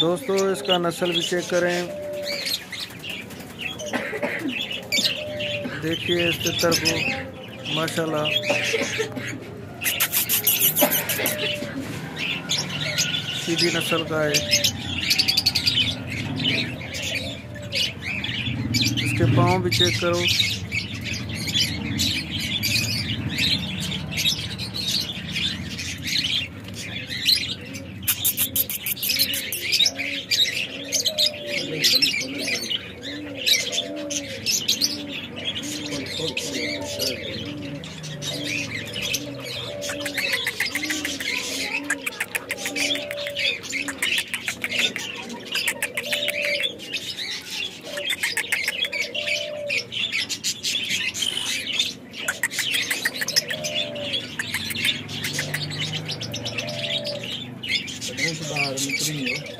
दोस्तों, इसका नस्ल भी चेक करें। देखिए इस तितर को माशाल्लाह। सीधी नस्ल का है। इसके पाँव भी चेक करो। muito da área, muito lindo.